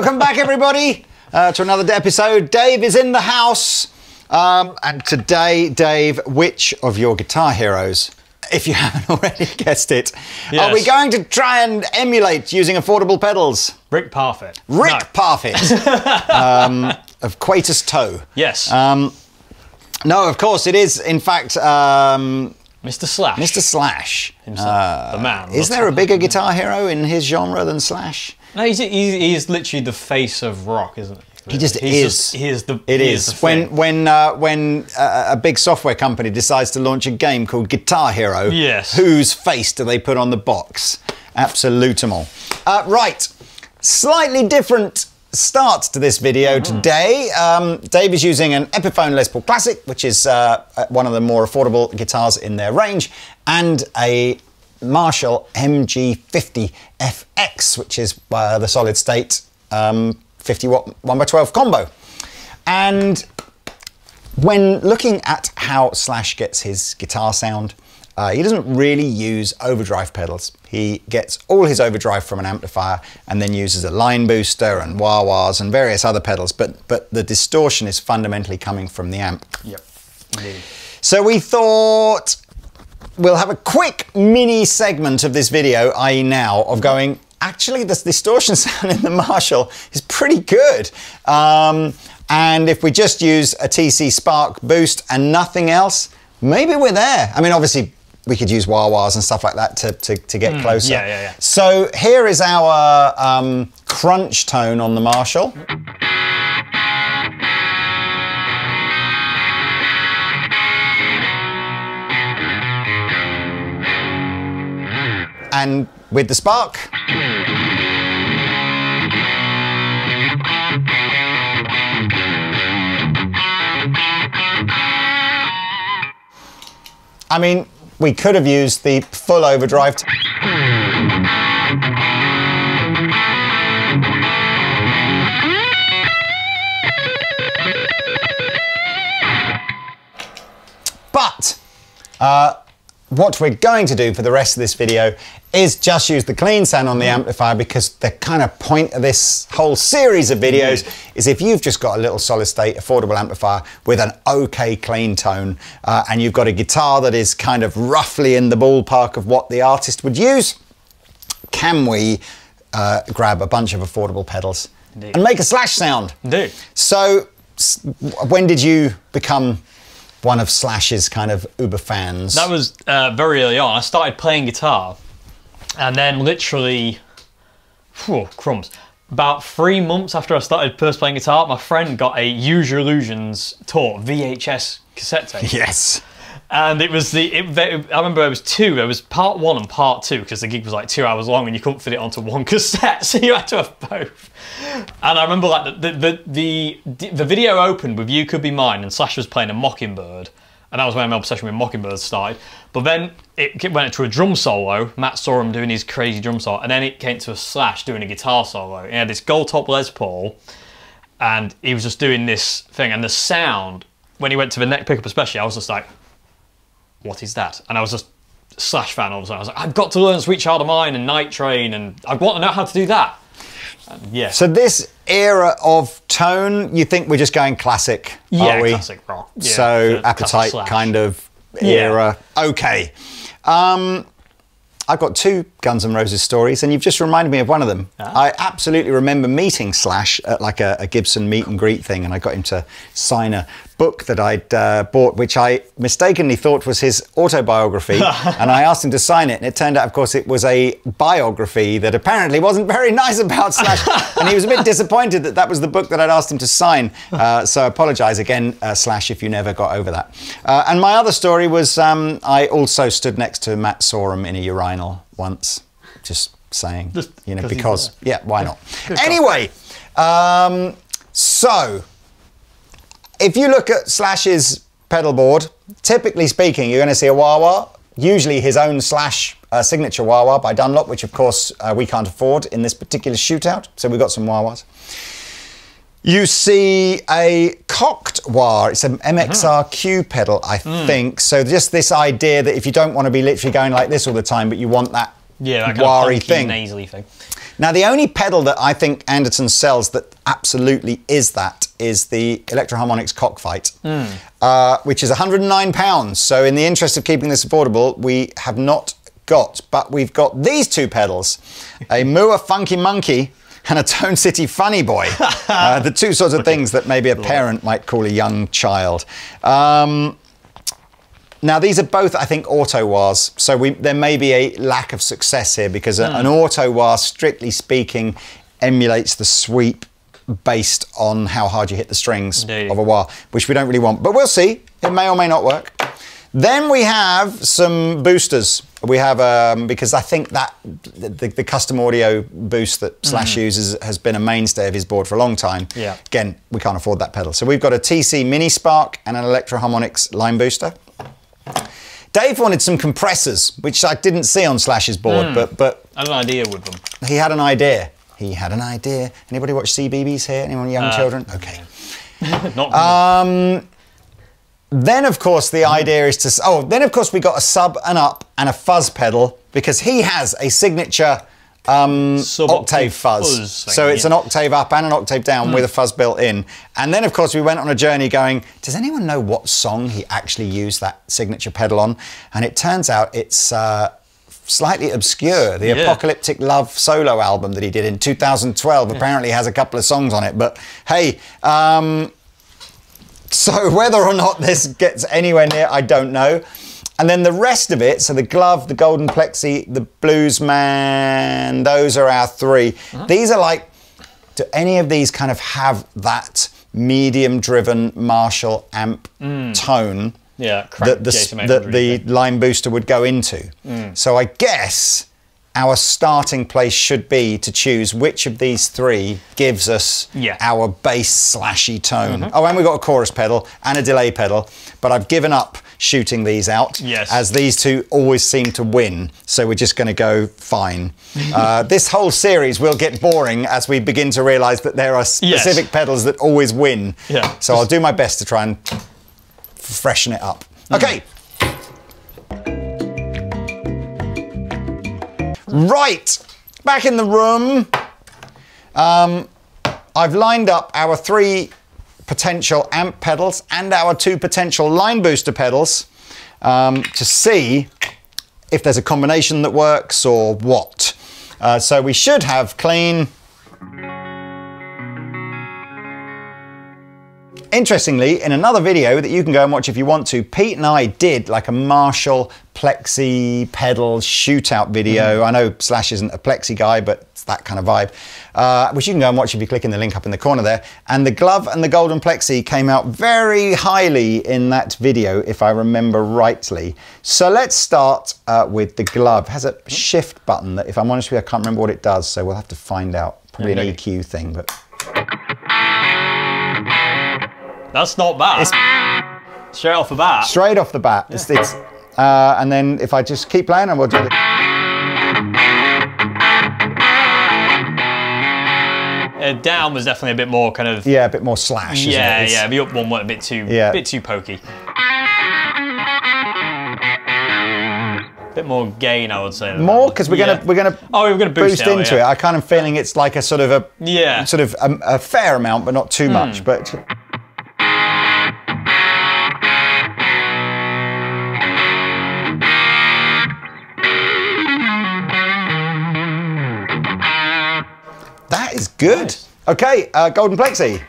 Welcome back, everybody, uh, to another episode. Dave is in the house. Um, and today, Dave, which of your guitar heroes, if you haven't already guessed it, are we going to try and emulate using affordable pedals? Rick Parfitt. Rick No. Parfitt um, of Quatus Toe. Yes. Um, no, of course, it is, in fact, um, Mr. Slash. Mr. Slash. Himself. the man. Uh, Is there a bigger guitar hero in his genre than Slash? No, he's, he's, he's literally the face of rock, isn't he? He just He's is. Just, he is the. It he is. the when when uh, when uh, a big software company decides to launch a game called Guitar Hero, Yes. whose face do they put on the box? Absolutimal. Uh, right, slightly different start to this video Mm-hmm. today. Um, Dave is using an Epiphone Les Paul Classic, which is uh, uh, one of the more affordable guitars in their range, and a Marshall MG50 FX, which is uh, the solid state um, 50 watt 1x12 combo. And when looking at how Slash gets his guitar sound, uh, he doesn't really use overdrive pedals. He gets all his overdrive from an amplifier and then uses a line booster and wah wahs and various other pedals, but, but the distortion is fundamentally coming from the amp. Yep. Indeed. So we thought we'll have a quick mini segment of this video, i.e. now, of going, actually this distortion sound in the Marshall is pretty good. Um, and if we just use a TC Spark boost and nothing else, maybe we're there. I mean, obviously we could use wah-wahs and stuff like that to, to, to get closer. yeah, yeah, yeah. So here is our um, crunch tone on the Marshall. And with the Spark, I mean, we could have used the full overdrive. But uh, what we're going to do for the rest of this video is just use the clean sound on the amplifier because the kind of point of this whole series of videos is if you've just got a little solid state affordable amplifier with an okay clean tone uh, and you've got a guitar that is kind of roughly in the ballpark of what the artist would use, can we uh, grab a bunch of affordable pedals Indeed. and make a slash sound? Indeed. So, when did you become one of Slash's kind of uber fans? That was uh, very early on. I started playing guitar, and then literally, whew, crumbs. About three months after I started first playing guitar, my friend got a Use Your Illusions tour VHS cassette tape. yes. And it was the, it, I remember it was two, there was part one and part two, because the gig was like two hours long and you couldn't fit it onto one cassette, so you had to have both. And I remember like the, the, the, the, the video opened with You Could Be Mine and Slash was playing a Mockingbird. And that was when my obsession with Mockingbird started. But then it went into a drum solo, Matt Sorum doing his crazy drum solo, and then it came to a Slash doing a guitar solo. He had this gold top Les Paul, and he was just doing this thing, and the sound, when he went to the neck pickup especially, I was just like, what is that? And I was just Slash fan all of a sudden. I was like, I've got to learn Sweet Child of Mine and Night Train, and I want to know how to do that. And yeah, So this era of tone, you think we're just going classic, yeah, are we? classic rock. Yeah, so yeah, appetite kind of era. Okay. Um, I've got two Guns N' Roses stories, and you've just reminded me of one of them. Ah. I absolutely remember meeting Slash at like a, a Gibson meet and greet thing, and I got him to sign a book that I'd uh, bought, which I mistakenly thought was his autobiography, and I asked him to sign it, and it turned out, of course, it was a biography that apparently wasn't very nice about Slash, and he was a bit disappointed that that was the book that I'd asked him to sign. Uh, so I apologise again, uh, Slash, if you never got over that. Uh, and my other story was um, I also stood next to Matt Sorum in a urinal once, just saying, Just you know, because yeah, why not? Good anyway, um, so if you look at Slash's pedal board, typically speaking, you're going to see a wah wah, usually his own Slash uh, signature wah wah by Dunlop, which of course uh, we can't afford in this particular shootout. So we've got some wah wahs. You see a cocked wah. It's an MXRQ pedal, I think. So just this idea that if you don't want to be literally going like this all the time, but you want that yeah, that wah-y thing. nasally thing. Now, the only pedal that I think Anderton sells that absolutely is that is the Electro-Harmonix Cockfight, uh, which is 109 pounds. So, in the interest of keeping this affordable, we have not got, but we've got these two pedals: a Mooer Funky Monkey and a Tone City Funny Boy. uh, the two sorts of things that maybe a parent might call a young child. Um, now these are both, I think, auto wahs, so we, there may be a lack of success here because a- an auto wah, strictly speaking, emulates the sweep based on how hard you hit the strings Indeed. of a wah, which we don't really want. But we'll see. It may or may not work. Then we have some boosters. We have um, because I think that the, the, custom audio boost that Slash uses has been a mainstay of his board for a long time. Yeah. Again, we can't afford that pedal, so we've got a TC Mini Spark and an Electro Harmonix line booster. Dave wanted some compressors, which I didn't see on Slash's board, but but I had an idea with them. he had an idea. He had an idea. Anybody watch CBeebies here? Anyone young children? Okay. Not Uh, Then, of course, the idea is to. Oh, then, of course, we got a sub, and up, and a fuzz pedal because he has a signature um, Sub-octave fuzz. fuzz thing, so it's yeah. an octave up and an octave down with a fuzz built in. And then, of course, we went on a journey going, does anyone know what song he actually used that signature pedal on? And it turns out it's. Uh, Slightly obscure. The Yeah. Apocalyptic Love solo album that he did in 2012 apparently has a couple of songs on it. But hey, um, so whether or not this gets anywhere near, I don't know. And then the rest of it, so the glove, the golden plexi, the blues man, those are our 3 These are like, do any of these kind of have that medium driven Marshall amp tone Yeah, that the, that the line booster would go into? So I guess our starting place should be to choose which of these three gives us Yeah. our bass slashy tone. Mm-hmm. Oh, and we've got a chorus pedal and a delay pedal, but I've given up shooting these out Yes. as these two always seem to win. So we're just going to go fine. uh, this whole series will get boring as we begin to realize that there are specific pedals that always win. Yeah. So I'll do my best to try and freshen it up. Okay. Right, back in the room. Um, I've lined up our three potential amp pedals and our two potential line booster pedals um, to see if there's a combination that works or what. Uh, so we should have clean. Interestingly, in another video that you can go and watch if you want to, Pete and I did like a Marshall Plexi pedal shootout video. I know Slash isn't a Plexi guy, but it's that kind of vibe, uh, which you can go and watch if you click in the link up in the corner there. And the glove and the golden Plexi came out very highly in that video, if I remember rightly. So let's start uh, with the glove. It has a shift button that, if I'm honest with you, I can't remember what it does, so we'll have to find out. Probably an EQ thing, but That's not bad. Straight off the bat. straight off the bat. It's, it's uh, and then if I just keep playing, and we'll do. Uh, down was definitely a bit more kind of. Yeah, a bit more slash. isn't yeah, it? Yeah. The up one went a bit too, Yeah. a bit too pokey. Bit more gain, I would say. More because we're Yeah. gonna we're gonna Oh, we're gonna boost, boost out, into yeah. it. I kind of feeling it's like a sort of a Yeah. sort of a, a fair amount, but not too much. But is good. Nice. Okay, uh, golden plexi.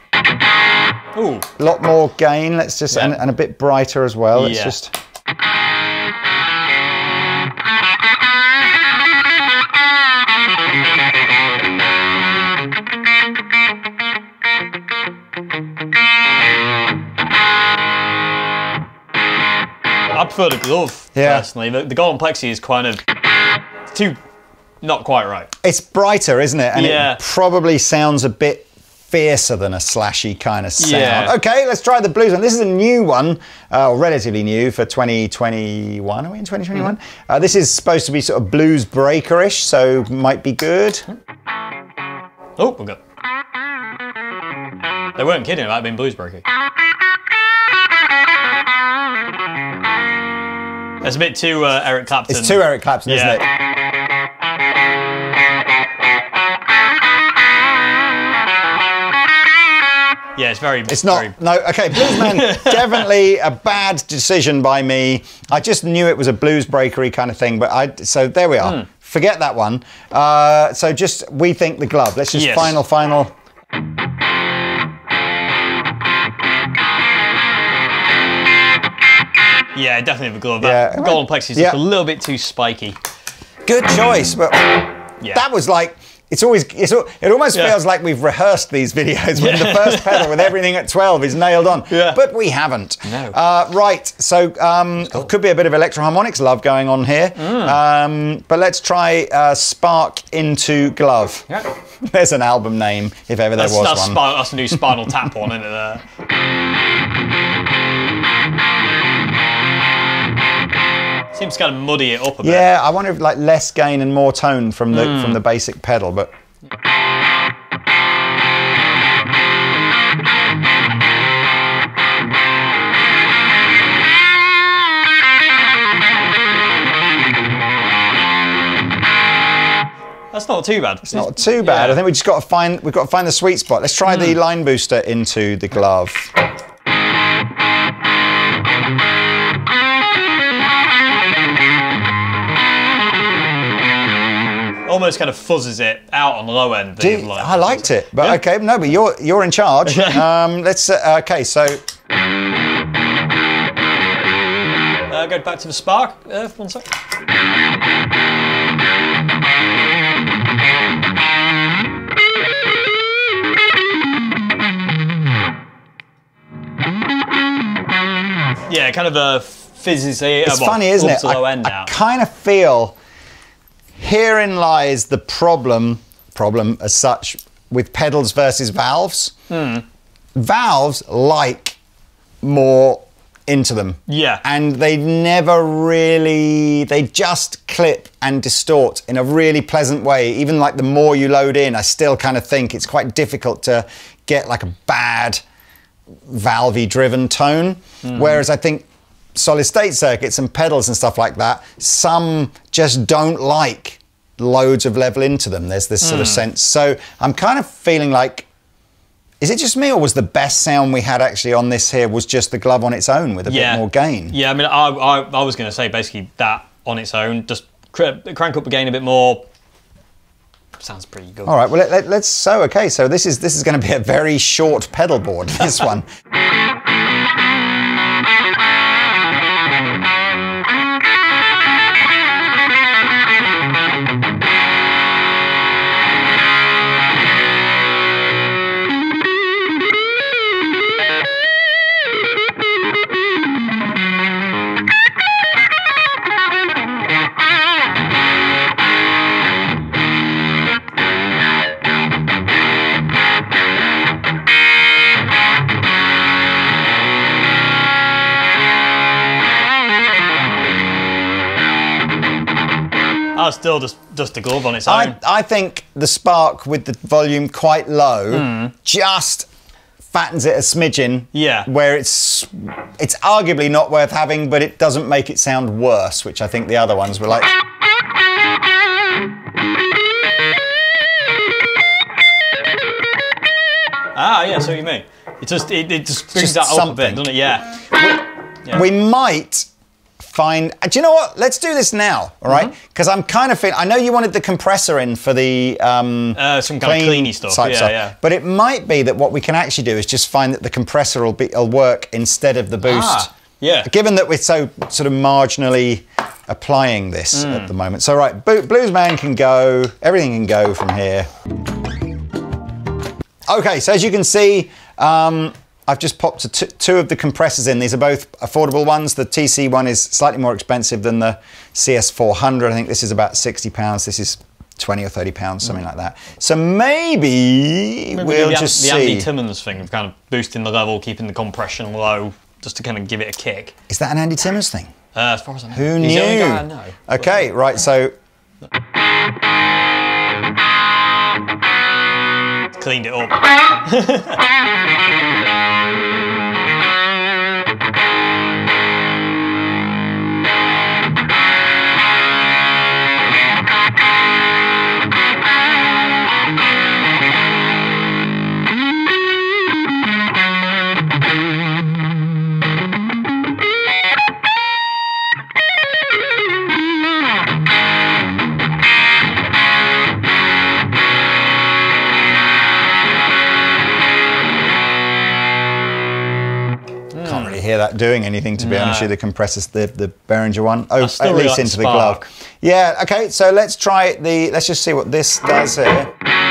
Ooh, A lot more gain. Let's just and, Yeah. and a bit brighter as well. Let's Yeah. just. I prefer the glove Yeah. personally. The, the golden plexi is kind of too, not quite right. It's brighter, isn't it? And Yeah. it probably sounds a bit fiercer than a slashy kind of sound. Yeah. Okay, let's try the blues one. This is a new one, uh, relatively new for 2021. Are we in 2021? Mm-hmm. Uh, this is supposed to be sort of blues breakerish, so might be good. Oh, we got. They weren't kidding about being blues breaking. That's a bit too uh, Eric Clapton. It's too Eric Clapton, Yeah. isn't it? Yeah, it's very. It's not. Very, No, okay, Bluesman, definitely a bad decision by me. I just knew it was a blues breakery kind of thing, but I. So there we are. Hmm. Forget that one. Uh, so just we think the glove. Let's just Yes. final, final. yeah, definitely the glove. Yeah. Golden plexi is Yeah. just a little bit too spiky. Good choice, but Yeah. that was like. It's always. It's, it almost Yeah. feels like we've rehearsed these videos when the first pedal with everything at 12 is nailed on. Yeah. But we haven't. No. Uh, right. So um, could be a bit of Electro-Harmonix love going on here. Mm. Um, but let's try uh, Spark into Glove. Yeah. There's an album name, if ever there That's, was that's, one. spinal, that's a new Spinal Tap one, isn't it? There. Seems to kind of muddy it up a bit. yeah, I wonder if like less gain and more tone from the Hmm. from the basic pedal, but That's not too bad. it's not too bad. Yeah. I think we just got to find we've got to find the sweet spot. Let's try the line booster into the glove. Almost kind of fuzzes it out on the low end. the line. I liked it, but Yeah. okay, no, but you're you're in charge. um, let's uh, okay, so Uh, go back to the spark. Uh, one sec. Yeah, kind of uh, fizzes the. it's funny, isn't it? Low I, end I kind of feel herein lies the problem problem as such with pedals versus valves. Hmm. Valves like more into them. Yeah. And they never really they just clip and distort in a really pleasant way. Even like the more you load in, I still kind of think it's quite difficult to get like a bad valvey driven tone. Whereas I think solid state circuits and pedals and stuff like that, some just don't like loads of level into them. There's this sort of hmm. sense. So I'm kind of feeling like is it just me, or was the best sound we had actually on this here was just the glove on its own with a yeah. bit more gain? Yeah, I mean, I, I, I was going to say basically that on its own, just cr- crank up the gain a bit more. Sounds pretty good. All right. Well, let, us so okay. So this is this is going to be a very short pedal board. This one. I was still just just a glove on its own. I, I think the Spark with the volume quite low just fattens it a smidgen. Yeah. Where it's it's arguably not worth having, but it doesn't make it sound worse, which I think the other ones were like. ah, yeah, so you mean. It just it, it just brings Just that up a bit, doesn't it? Yeah. Yeah. We might find. uh, Do you know what? Let's do this now, all right? Mm-hmm. Because I'm kind of feeling. I know you wanted the compressor in for the um, Uh, some kind of clean cleany stuff. Yeah, yeah. But it might be that what we can actually do is just find that the compressor will be will work instead of the boost. Ah, yeah. Given that we're so sort of marginally applying this Hmm. at the moment. So right, Bo- Bluesman can go. Everything can go from here. Okay, so as you can see, um, I've just popped t- two of the compressors in. These are both affordable ones. The TC one is slightly more expensive than the CS400. I think this is about 60 pounds. This is 20 or 30 pounds, something like that. So maybe, Maybe we'll the, just the see. Andy Timmons thing of kind of boosting the level, keeping the compression low, just to kind of give it a kick. Is that an Andy Timmons thing? Uh, as far as I know. Who He's the knew? know. Okay, right. So Cleaned it up. doing anything, to be No. honest with you, the compressors, the, the Behringer one. Oh, at really least like into the Spark. glove. Yeah, okay, so let's try the, let's just see what this does here.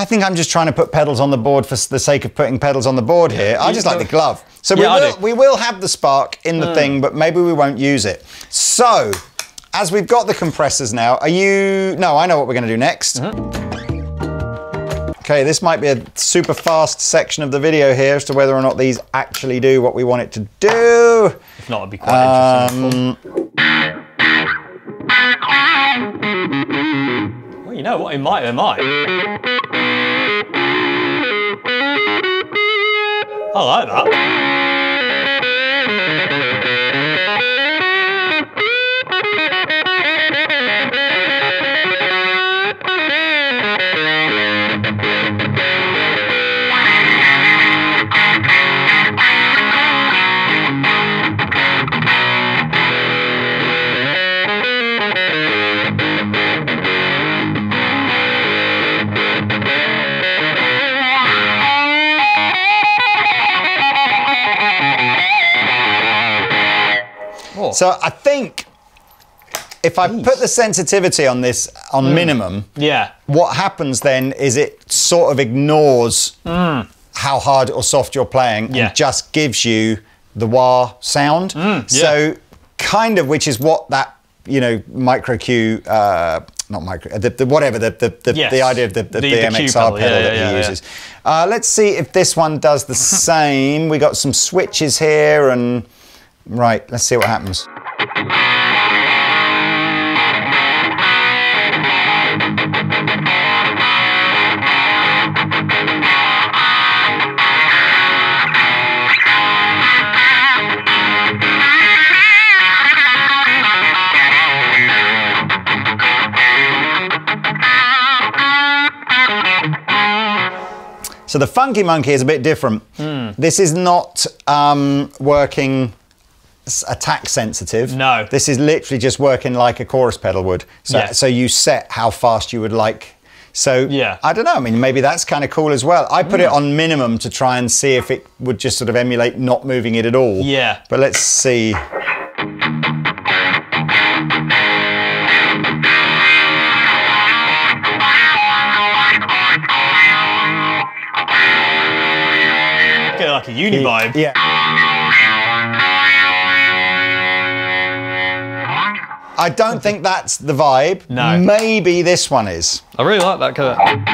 I think I'm just trying to put pedals on the board for the sake of putting pedals on the board here. I just like the glove. So we Yeah, will, we will have the spark in the thing, but maybe we won't use it. So, as we've got the compressors now, are you... No, I know what we're going to do next. Okay, this might be a super fast section of the video here as to whether or not these actually do what we want it to do. If not, it'd be quite interesting. Um, Well, you know what? It might. It might. I like that. Oh, so I think if I put the sensitivity on this on Hmm. minimum, yeah. what happens then is it sort of ignores how hard or soft you're playing. Yeah. And just gives you the wah sound. So kind of which is what that you know micro Q uh, not micro the, the whatever the the, the, Yes. the idea of the, the, MXR pedal, yeah, that yeah, he yeah, uses. Uh, let's see if this one does the same. We got some switches here and right. Let's see what happens. So the Funky Monkey is a bit different. This is not um, working attack sensitive. No. This is literally just working like a chorus pedal would. So, Yeah. so you set how fast you would like. So Yeah. I don't know. I mean, maybe that's kind of cool as well. I put it hmm. on minimum to try and see if it would just sort of emulate not moving it at all. Yeah. But let's see. Get like a uni vibe. Yeah. I don't think that's the vibe. No. Maybe this one is. I really like that. I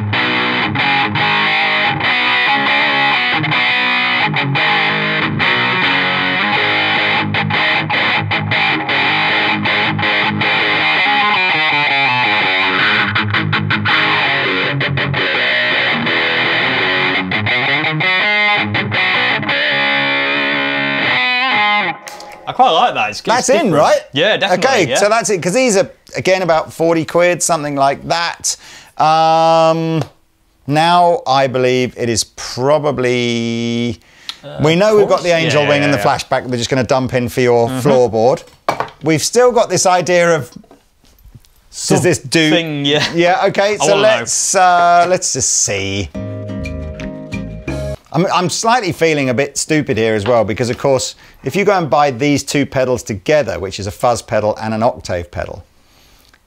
quite like that. It's, That's it's in, right? Yeah, definitely. Okay, yeah. so that's it. Because these are, again, about 40 quid, something like that. Um, now I believe it is probably. we know we've got the Uh, angel Yeah, wing and the flashback we're just going to dump in for your floorboard. We've still got this idea of does this do? Something, yeah. Yeah. Okay. So let's uh, let's just see. I'm, I'm slightly feeling a bit stupid here as well because, of course, if you go and buy these two pedals together, which is a fuzz pedal and an octave pedal,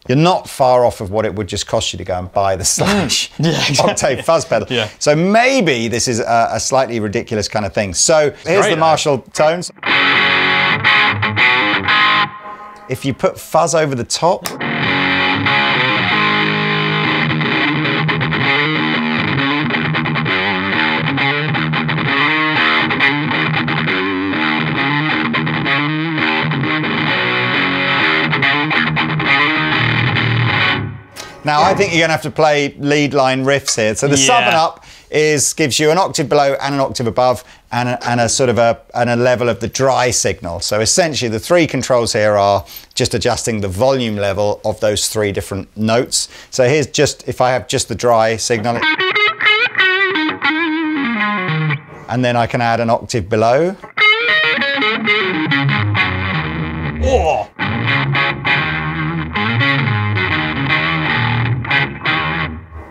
you're not far off of what it would just cost you to go and buy the slash Mm. Yeah, exactly. octave fuzz pedal. Yeah. So maybe this is a, a slightly ridiculous kind of thing. So here's great, the. Marshall tones. If you put fuzz over the top, Now I think you're going to have to play lead line riffs here. So the Yeah. sub and up is gives you an octave below and an octave above, and a, and a sort of a and a level of the dry signal. So essentially, the three controls here are just adjusting the volume level of those three different notes. So here's just if I have just the dry signal. and then I can add an octave below. Oh,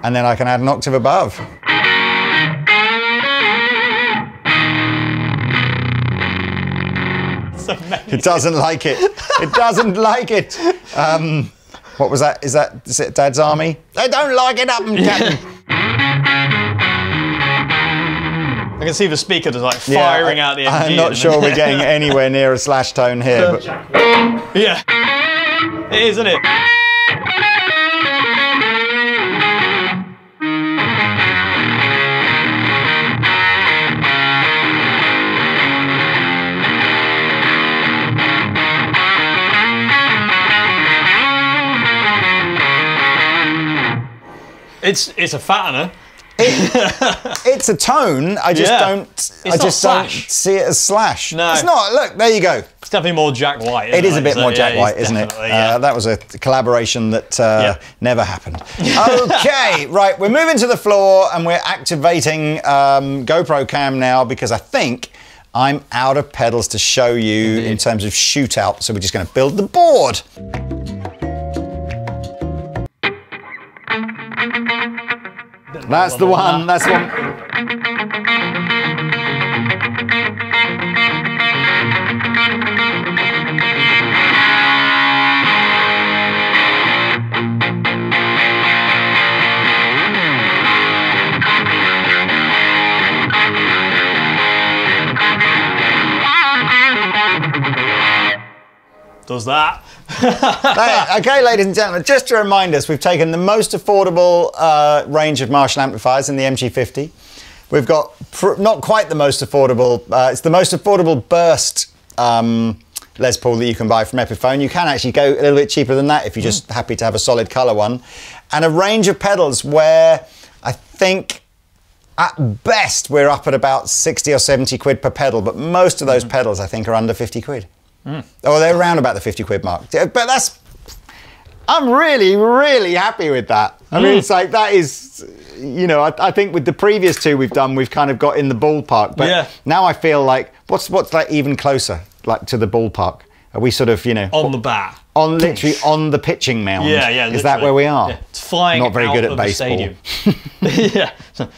and then I can add an octave above. It doesn't like it. It doesn't like it. Um, what was that? Is that is it Dad's Army? They don't like it up and Captain. I can see the speaker just like Yeah, firing I- out the MG. I'm not sure we're getting anywhere near a slash tone here. But Yeah. It is, isn't it? It's it's a fattener. it's a tone. I just Yeah. don't. I not just don't see it as slash. No. it's not. Look, there you go. It's definitely more Jack White. It is a bit So, more yeah, Jack it's White, isn't it? Yeah. Uh, that was a collaboration that uh, Yeah. never happened. Okay, right. We're moving to the floor and we're activating um, GoPro Cam now because I think I'm out of pedals to show you in terms of shootout. So we're just going to build the board. That's the one. That's one. Does that? Okay, ladies and gentlemen, just to remind us, we've taken the most affordable uh, range of Marshall amplifiers in the MG50. We've got pr- not quite the most affordable, uh, it's the most affordable burst um, Les Paul that you can buy from Epiphone. You can actually go a little bit cheaper than that if you're just happy to have a solid colour one. And a range of pedals where I think at best we're up at about 60 or 70 quid per pedal, but most of those pedals I think are under 50 quid. Oh, or they're around about the 50 quid mark. But that's, I'm really, really happy with that. I mean, mm. it's like that is, you know, I, I think with the previous two we've done, we've kind of got in the ballpark. But Yeah. now I feel like, what's what's like even closer, like to the ballpark? Are we sort of, you know, On the bat. on literally on the pitching mound? Yeah, yeah. Is that where we are? Yeah, It's flying Not very out good at baseball. yeah. So,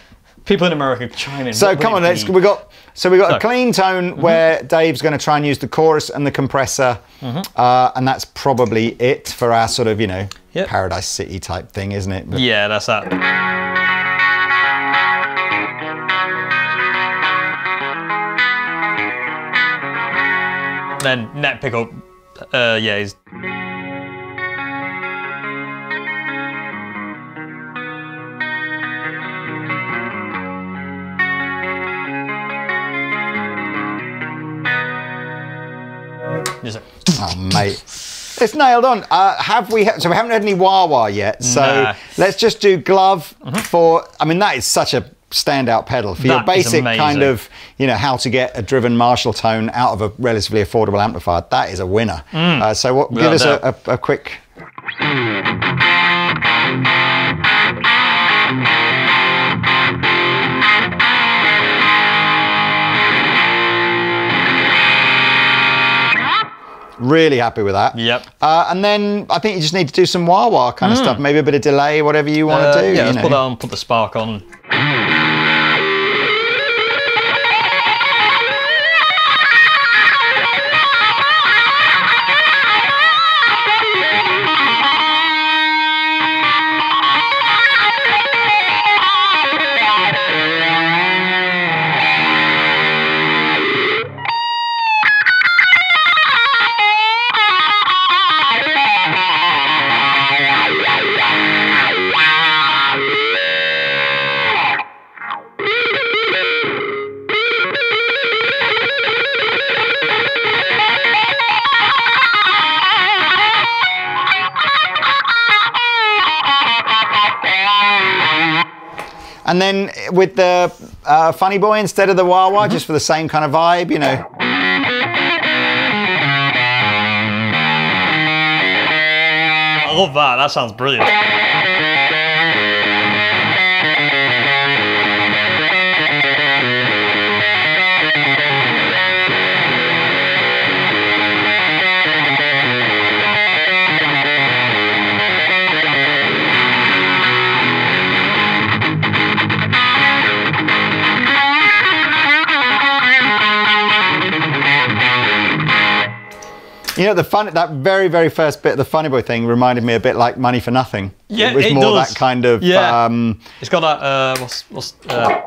people in America chime in. So come on, let's, we got so we've got a clean tone where Dave's going to try and use the chorus and the compressor, uh, and that's probably it for our sort of you know Yep. Paradise City type thing, isn't it? But- Yeah, that's that. Then net pickup, uh, yeah, is just a- Oh mate, it's nailed on. Uh, have we? so we haven't had any wah yet. So Nah. let's just do glove for. I mean, that is such a standout pedal for your basic kind of you know how to get a driven Marshall tone out of a relatively affordable amplifier. That is a winner. Uh, so what, give us a, a, a quick. Really happy with that. Yep. Uh, and then I think you just need to do some wah wah kind of stuff. Maybe a bit of delay, whatever you want Uh, to do. yeah, let's know. put that on, put the spark on. And then with the uh, Funny Boy instead of the wah wah, just for the same kind of vibe, you know. I love that. That sounds brilliant. You know, the fun that very very first bit, of the Funny Boy thing, reminded me a bit like Money for Nothing. Yeah, it was it more does. that kind of. Yeah. Um, It's got that. Uh, what's what's? Uh,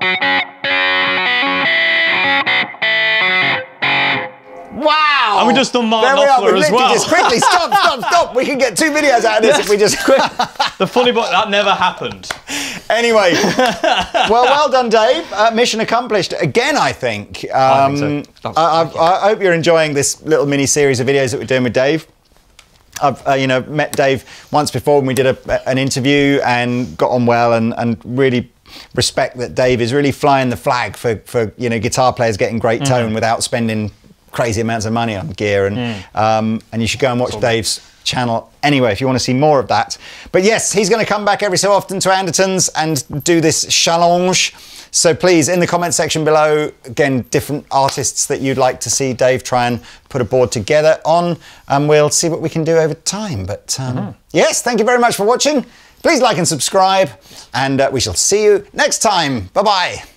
wow! And we just done Mark There we are. Knopfler We as literally well. Just quickly stop, stop, stop. We can get two videos out of this if we just quick. the funny boy that never happened. Anyway, well, well done, Dave. Uh, mission accomplished again. I think. Um, I think so. Oh, I. I, I hope you're enjoying this little mini series of videos that we're doing with Dave. I've uh, you know met Dave once before when we did a, an interview and got on well and, and really respect that Dave is really flying the flag for, for you know guitar players getting great Mm-hmm. tone without spending crazy amounts of money on gear and Mm. um, and you should go and watch Dave's channel anyway if you want to see more of that. But yes, he's going to come back every so often to Anderton's and do this challenge. So please, in the comment section below, again, different artists that you'd like to see Dave try and put a board together on, and we'll see what we can do over time. But um, yes, thank you very much for watching. Please like and subscribe, and uh, we shall see you next time. Bye bye.